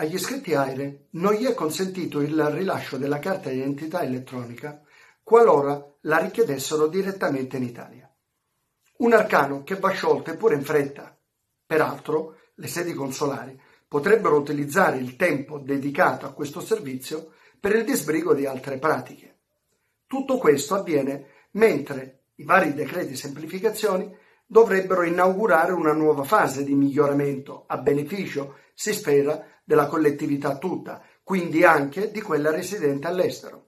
agli iscritti AIRE non gli è consentito il rilascio della carta di identità elettronica qualora la richiedessero direttamente in Italia. Un arcano che va sciolto eppure in fretta. Peraltro, le sedi consolari potrebbero utilizzare il tempo dedicato a questo servizio per il disbrigo di altre pratiche. Tutto questo avviene mentre i vari decreti semplificazioni dovrebbero inaugurare una nuova fase di miglioramento a beneficio, si spera, della collettività tutta, quindi anche di quella residente all'estero.